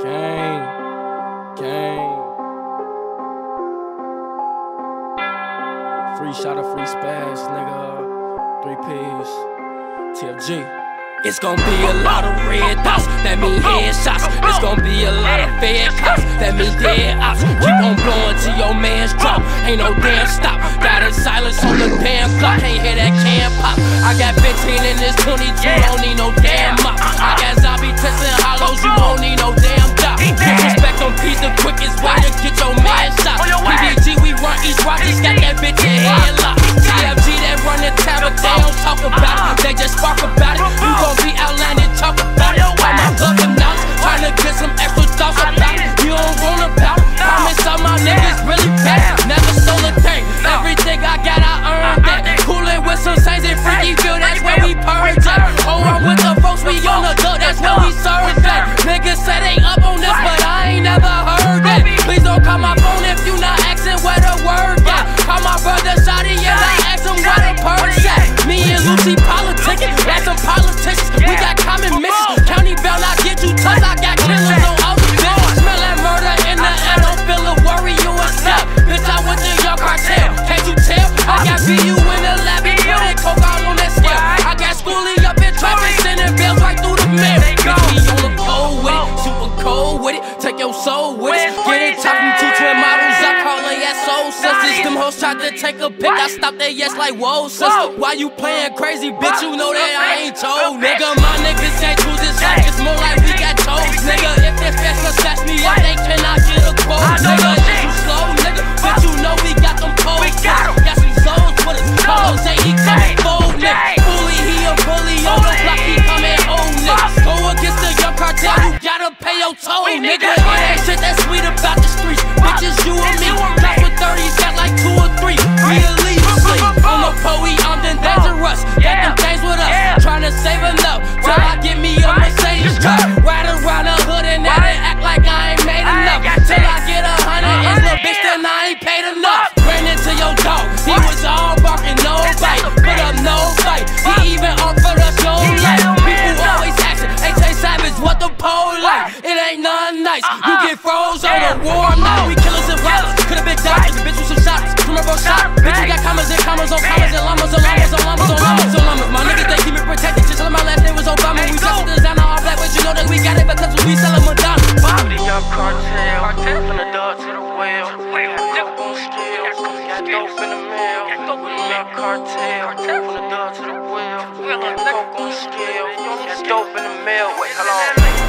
Gang, gang. Free shot of free spaz, nigga. Three P's. TFG. It's gonna be a lot of red dots, that mean headshots. It's gonna be a lot of fed cops, that mean dead ops. Keep on blowing till your man's drop, ain't no damn stop. Got a silence on the damn clock, can't hear that can pop. I got 15 in this 22, don't they just spark about hoes tried to take a pic. I stopped their yes like whoa, sister. Why you playing crazy, bitch? You know that I ain't told, nigga. My niggas ain't choose this like it's more like we got chose, nigga. If this bitch assess me, I think can I get a quote, nigga? Is you slow, nigga? Bitch, you know we got them poles. Got some souls with us. Polo say he coming fold, nigga. Fully he a bully on the block, he coming old, nigga. Go against the young cartel, you gotta pay your toll, nigga. It ain't shit that sweet about the streets. Bitches, you and me. Two or commas on commas and llamas and llamas and llamas and llamas and llamas. My niggas, they keep me protected. Just tell my last name was Obama. We dressed the designer all black, but you know that we got it because we sellin' Madonna. The young cartel, from the dog to the whale. Dope on scale, got dope in the mail. Young cartel, from the dog to the wheel. Coke on scale, got dope in the mail. Wait, hold on.